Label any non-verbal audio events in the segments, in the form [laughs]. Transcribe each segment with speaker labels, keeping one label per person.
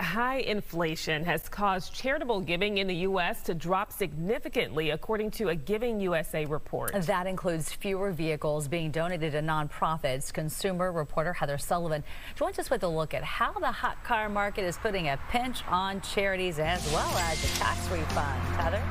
Speaker 1: High inflation has caused charitable giving in the U.S. to drop significantly, according to a Giving USA report.
Speaker 2: That includes fewer vehicles being donated to nonprofits. Consumer reporter Heather Sullivan joins us with a look at how the hot car market is putting a pinch on charities as well as the tax refund. Heather?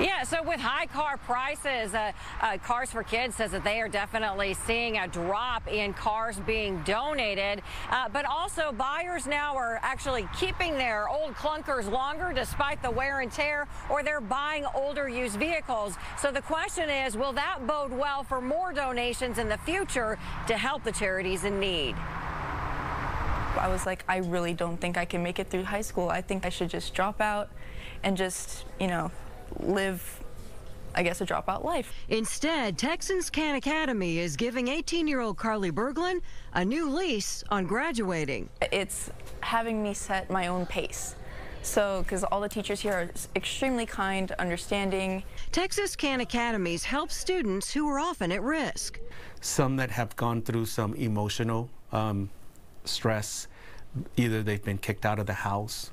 Speaker 3: Yeah, so with high car prices, uh, uh, Cars for Kids says that they are definitely seeing a drop in cars being donated, uh, but also buyers now are actually keeping their old clunkers longer despite the wear and tear, or they're buying older used vehicles. So the question is, will that bode well for more donations in the future to help the charities in need?
Speaker 4: I was like, I really don't think I can make it through high school. I think I should just drop out and just, you know, live I guess, a dropout life.
Speaker 5: Instead, Texans Can Academy is giving 18-year-old Carly Berglund a new lease on graduating.
Speaker 4: It's having me set my own pace. So, because all the teachers here are extremely kind, understanding.
Speaker 5: Texans Can Academies help students who are often at risk.
Speaker 6: Some that have gone through some emotional um, stress, either they've been kicked out of the house,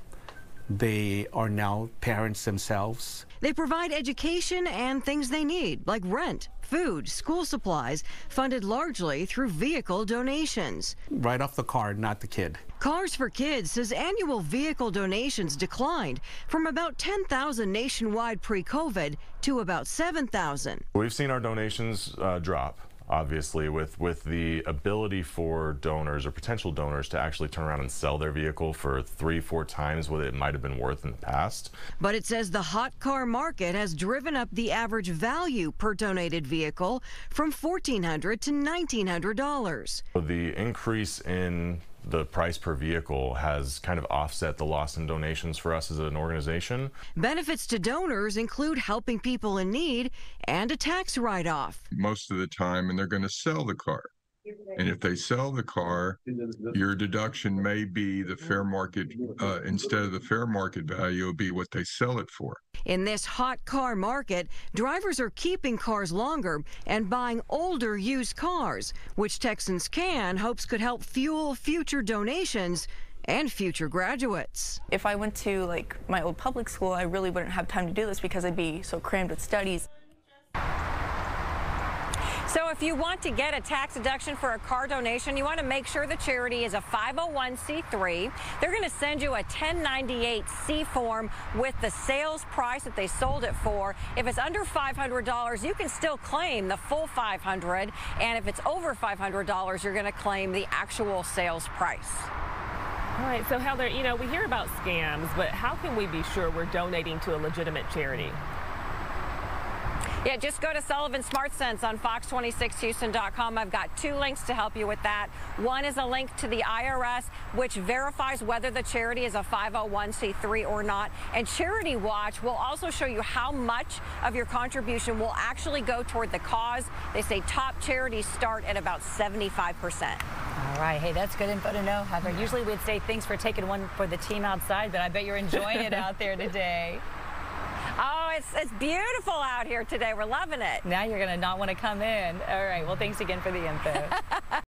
Speaker 6: they are now parents themselves.
Speaker 5: They provide education and things they need, like rent, food, school supplies, funded largely through vehicle donations.
Speaker 6: Write off the car, not the kid.
Speaker 5: Cars for Kids says annual vehicle donations declined from about 10,000 nationwide pre-COVID to about 7,000.
Speaker 7: We've seen our donations uh, drop obviously with with the ability for donors or potential donors to actually turn around and sell their vehicle for three four times what it might have been worth in the past.
Speaker 5: But it says the hot car market has driven up the average value per donated vehicle from 1400 to 1900 dollars.
Speaker 7: The increase in the price per vehicle has kind of offset the loss in donations for us as an organization.
Speaker 5: Benefits to donors include helping people in need and a tax write off.
Speaker 8: Most of the time, and they're going to sell the car. And if they sell the car, your deduction may be the fair market, uh, instead of the fair market value, it'll be what they sell it for.
Speaker 5: In this hot car market, drivers are keeping cars longer and buying older used cars, which Texans Can hopes could help fuel future donations and future graduates.
Speaker 4: If I went to like my old public school, I really wouldn't have time to do this because I'd be so crammed with studies.
Speaker 3: If you want to get a tax deduction for a car donation, you want to make sure the charity is a 501c3. They're going to send you a 1098C form with the sales price that they sold it for. If it's under $500, you can still claim the full $500. and if it's over $500, you're going to claim the actual sales price.
Speaker 1: All right, so Heather, you know, we hear about scams, but how can we be sure we're donating to a legitimate charity?
Speaker 3: Yeah, just go to Sullivan Smart Sense on fox26houston.com. I've got two links to help you with that. One is a link to the IRS, which verifies whether the charity is a 501c3 or not. And Charity Watch will also show you how much of your contribution will actually go toward the cause. They say top charities start at about 75%.
Speaker 2: All right. Hey, that's good info to know, Heather. Usually we'd say thanks for taking one for the team outside, but I bet you're enjoying it out there today.
Speaker 3: It's, it's beautiful out here today. We're loving it.
Speaker 2: Now you're going to not want to come in. All right. Well, thanks again for the info. [laughs]